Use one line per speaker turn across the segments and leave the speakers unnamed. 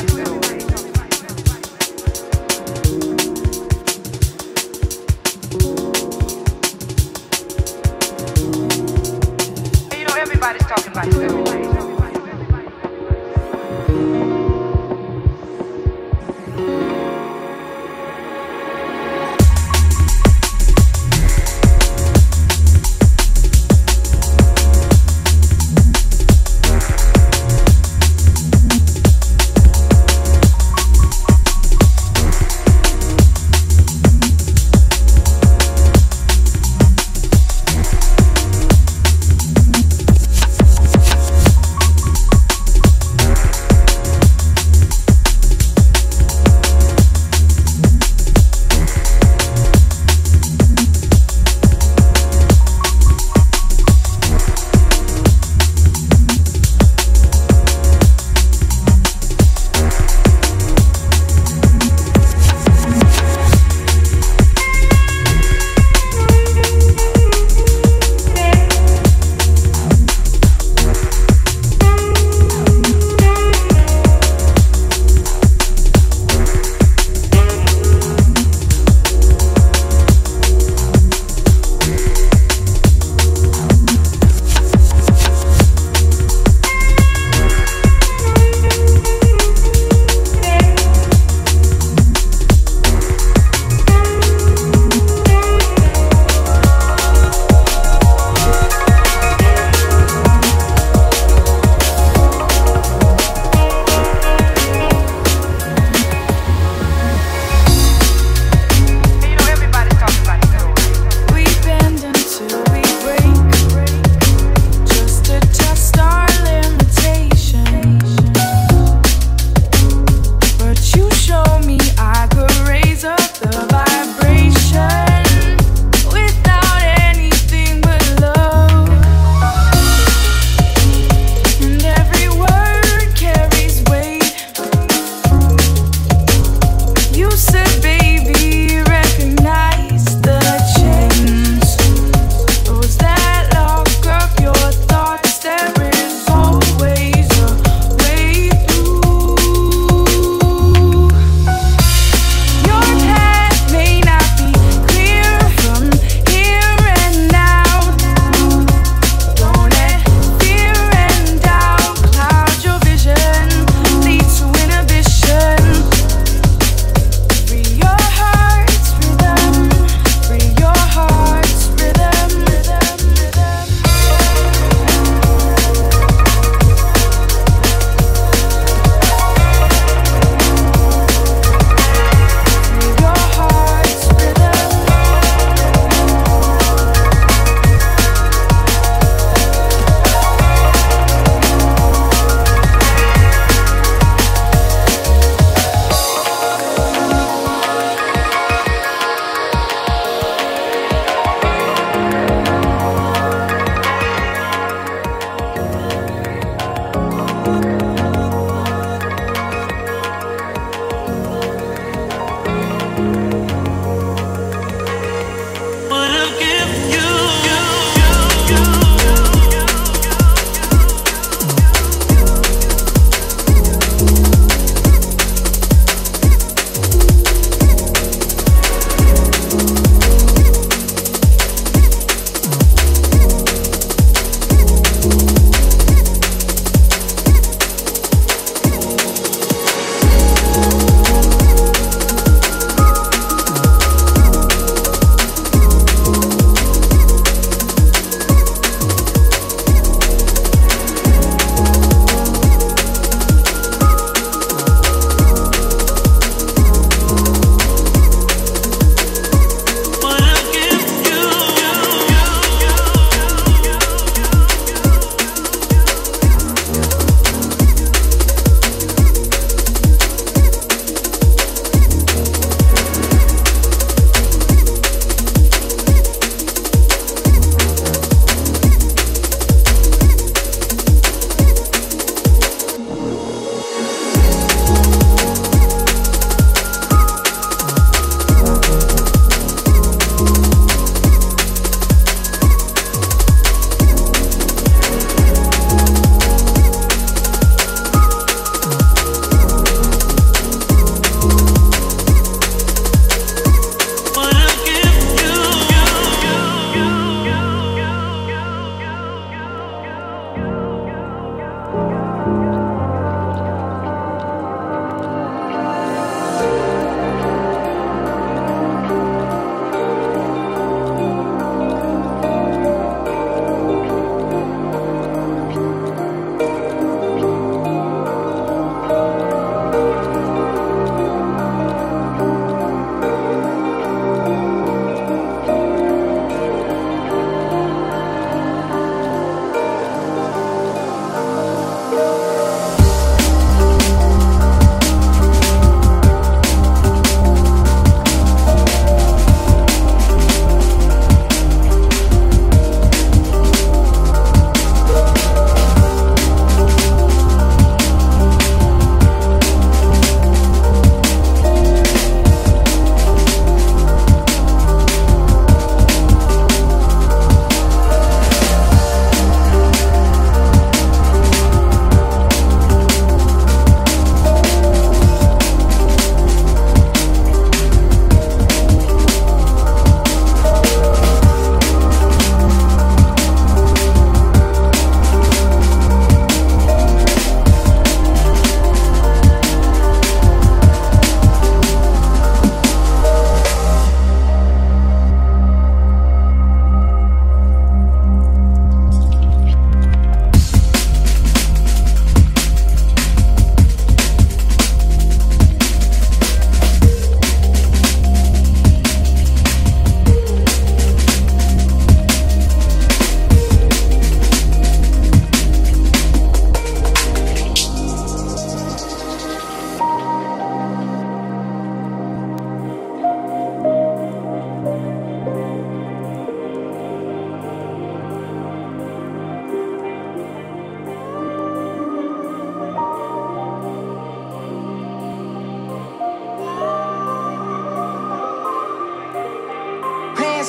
my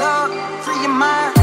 up, free your mind.